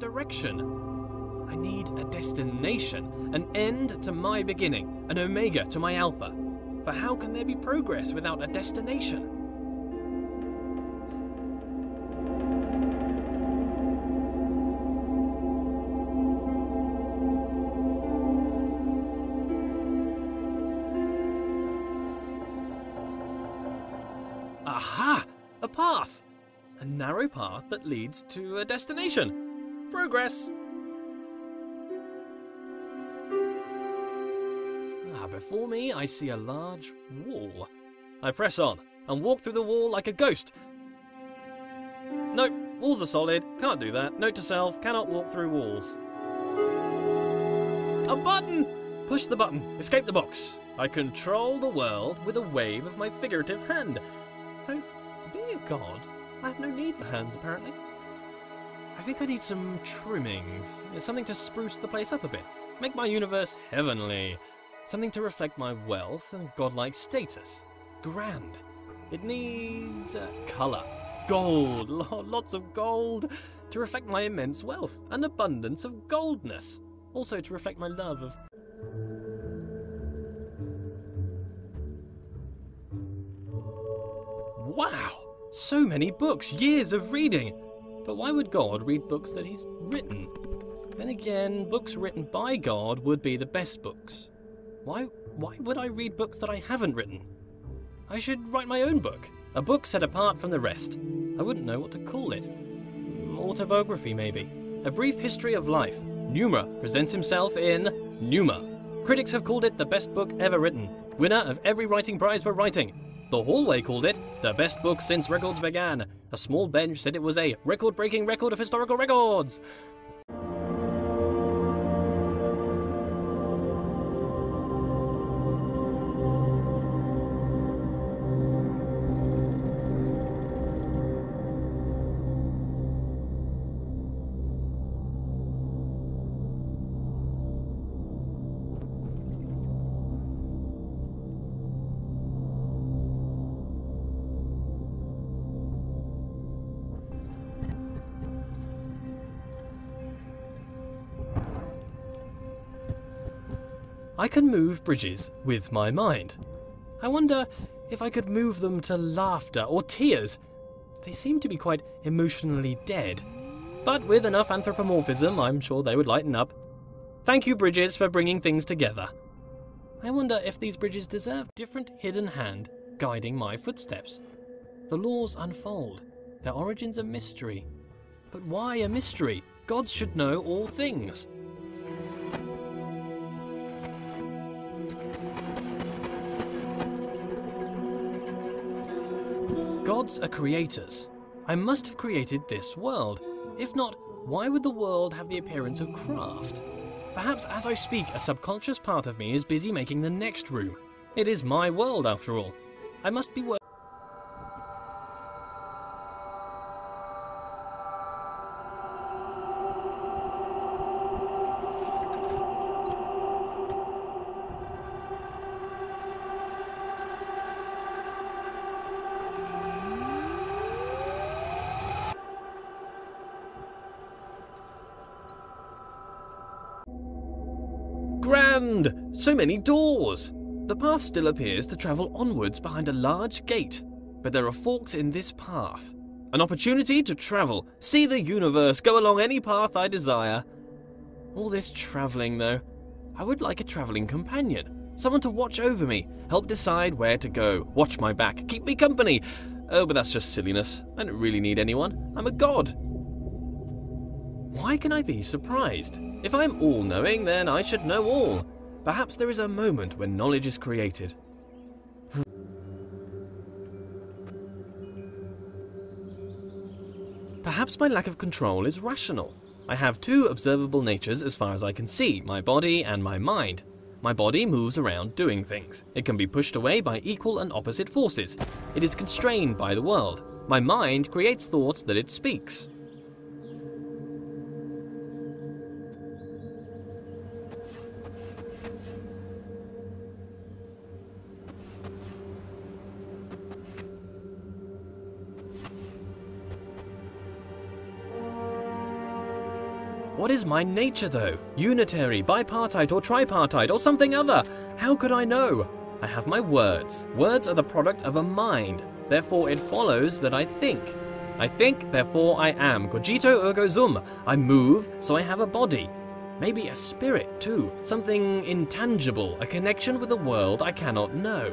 direction. I need a destination, an end to my beginning, an omega to my alpha. For how can there be progress without a destination? Aha! A path! A narrow path that leads to a destination. Progress! Ah, before me I see a large wall. I press on and walk through the wall like a ghost. Nope, walls are solid, can't do that. Note to self, cannot walk through walls. A button! Push the button, escape the box. I control the world with a wave of my figurative hand. Though, a god, I have no need for hands apparently. I think I need some trimmings, something to spruce the place up a bit, make my universe heavenly, something to reflect my wealth and godlike status. Grand. It needs uh, colour, gold, lots of gold, to reflect my immense wealth, an abundance of goldness. Also to reflect my love of Wow! So many books, years of reading! But why would God read books that He's written? Then again, books written by God would be the best books. Why, why would I read books that I haven't written? I should write my own book, a book set apart from the rest. I wouldn't know what to call it. Autobiography, maybe. A brief history of life. Pneuma presents himself in Pneuma. Critics have called it the best book ever written, winner of every writing prize for writing. The hallway called it the best book since records began. A small bench said it was a record breaking record of historical records. I can move bridges with my mind. I wonder if I could move them to laughter or tears. They seem to be quite emotionally dead. But with enough anthropomorphism, I'm sure they would lighten up. Thank you, bridges, for bringing things together. I wonder if these bridges deserve different hidden hand guiding my footsteps. The laws unfold, their origins a mystery. But why a mystery? Gods should know all things. Gods are creators. I must have created this world. If not, why would the world have the appearance of craft? Perhaps as I speak, a subconscious part of me is busy making the next room. It is my world, after all. I must be working. Grand! So many doors! The path still appears to travel onwards behind a large gate, but there are forks in this path. An opportunity to travel, see the universe, go along any path I desire. All this travelling, though. I would like a travelling companion. Someone to watch over me, help decide where to go, watch my back, keep me company. Oh, but that's just silliness. I don't really need anyone. I'm a god. Why can I be surprised? If I'm all knowing, then I should know all. Perhaps there is a moment when knowledge is created. Perhaps my lack of control is rational. I have two observable natures as far as I can see my body and my mind. My body moves around doing things. It can be pushed away by equal and opposite forces. It is constrained by the world. My mind creates thoughts that it speaks. What is my nature, though? Unitary, bipartite, or tripartite, or something other? How could I know? I have my words. Words are the product of a mind. Therefore, it follows that I think. I think, therefore I am. Cogito ergo sum. I move, so I have a body. Maybe a spirit, too. Something intangible, a connection with the world I cannot know.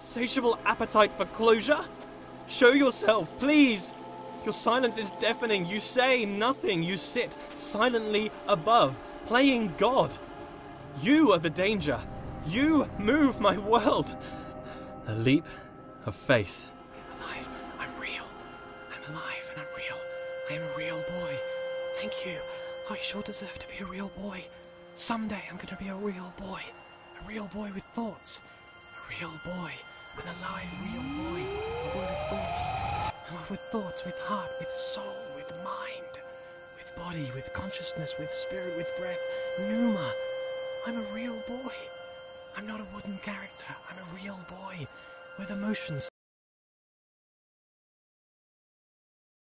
Insatiable appetite for closure? Show yourself, please! Your silence is deafening. You say nothing. You sit silently above, playing God. You are the danger. You move my world. A leap of faith. Alive. I'm real. I'm alive and I'm real. I am a real boy. Thank you. I sure deserve to be a real boy. Someday I'm going to be a real boy. A real boy with thoughts. A real boy. An alive, real boy. A boy with thoughts. With thoughts, with heart, with soul, with mind. With body, with consciousness, with spirit, with breath. Pneuma. I'm a real boy. I'm not a wooden character. I'm a real boy. With emotions,